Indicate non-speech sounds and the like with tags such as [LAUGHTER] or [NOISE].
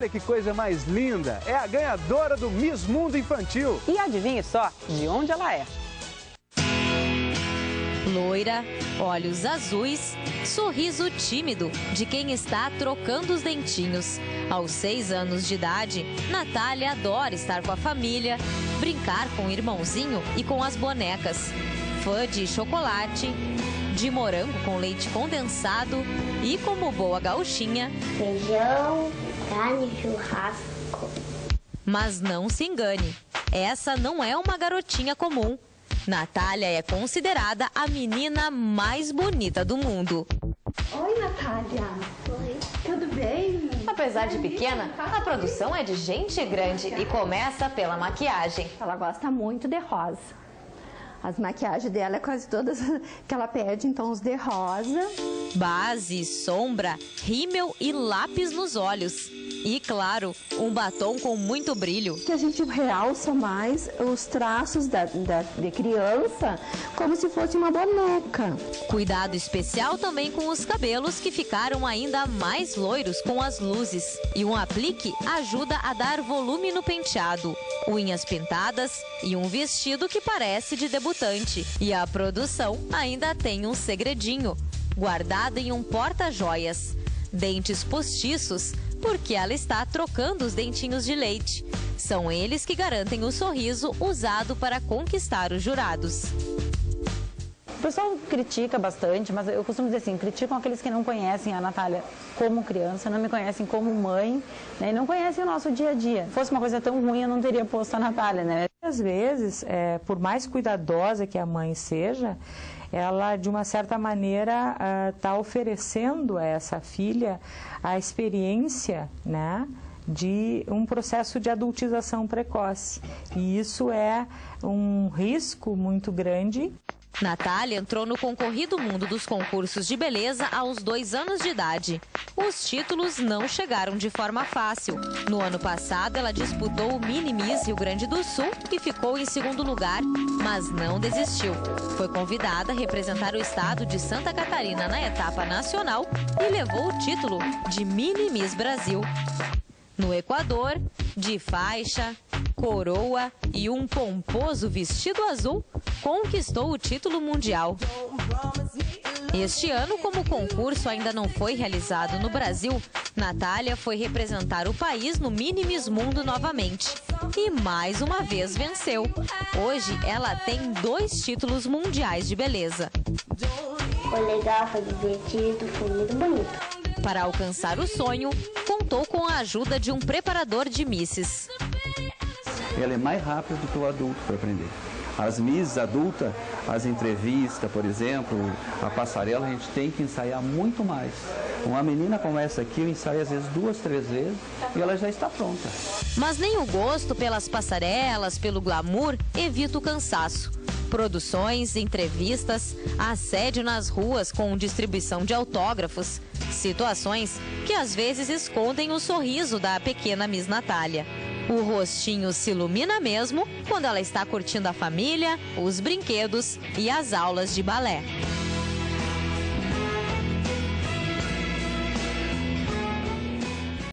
Olha que coisa mais linda! É a ganhadora do Miss Mundo Infantil. E adivinhe só de onde ela é. Loira, olhos azuis, sorriso tímido de quem está trocando os dentinhos. Aos seis anos de idade, Natália adora estar com a família, brincar com o irmãozinho e com as bonecas. Fã de chocolate, de morango com leite condensado e, como boa gauchinha, feijão, carne, churrasco. Mas não se engane, essa não é uma garotinha comum. Natália é considerada a menina mais bonita do mundo. Oi, Natália. Oi. Tudo bem? Apesar de pequena, a produção é de gente grande e começa pela maquiagem. Ela gosta muito de rosa. As maquiagens dela é quase todas [LAUGHS] que ela pede em tons de rosa. Base, sombra, rímel e lápis nos olhos. E, claro, um batom com muito brilho. Que a gente realça mais os traços da, da, de criança como se fosse uma boneca. Cuidado especial também com os cabelos que ficaram ainda mais loiros com as luzes. E um aplique ajuda a dar volume no penteado. Unhas pintadas e um vestido que parece de debutante. E a produção ainda tem um segredinho, guardado em um porta-joias. Dentes postiços porque ela está trocando os dentinhos de leite. São eles que garantem o sorriso usado para conquistar os jurados. O pessoal critica bastante, mas eu costumo dizer assim, criticam aqueles que não conhecem a Natália como criança, não me conhecem como mãe, né, e não conhecem o nosso dia a dia. Se fosse uma coisa tão ruim, eu não teria posto a Natália, né? Às vezes, é, por mais cuidadosa que a mãe seja, ela de uma certa maneira está uh, oferecendo a essa filha a experiência, né? de um processo de adultização precoce. E isso é um risco muito grande. Natália entrou no concorrido mundo dos concursos de beleza aos dois anos de idade. Os títulos não chegaram de forma fácil. No ano passado, ela disputou o Mini Miss Rio Grande do Sul e ficou em segundo lugar, mas não desistiu. Foi convidada a representar o estado de Santa Catarina na etapa nacional e levou o título de Mini Miss Brasil. No Equador, de faixa, coroa e um pomposo vestido azul, conquistou o título mundial. Este ano, como o concurso ainda não foi realizado no Brasil, Natália foi representar o país no Minimis Mundo novamente. E mais uma vez venceu. Hoje ela tem dois títulos mundiais de beleza. Foi legal, foi divertido, foi muito bonito. Para alcançar o sonho, contou com a ajuda de um preparador de misses. Ela é mais rápida do que o adulto para aprender. As misses adultas, as entrevistas, por exemplo, a passarela, a gente tem que ensaiar muito mais. Uma menina começa aqui, ensaia às vezes duas, três vezes e ela já está pronta. Mas nem o gosto pelas passarelas, pelo glamour, evita o cansaço. Produções, entrevistas, assédio nas ruas com distribuição de autógrafos. Situações que às vezes escondem o sorriso da pequena Miss Natália. O rostinho se ilumina mesmo quando ela está curtindo a família, os brinquedos e as aulas de balé.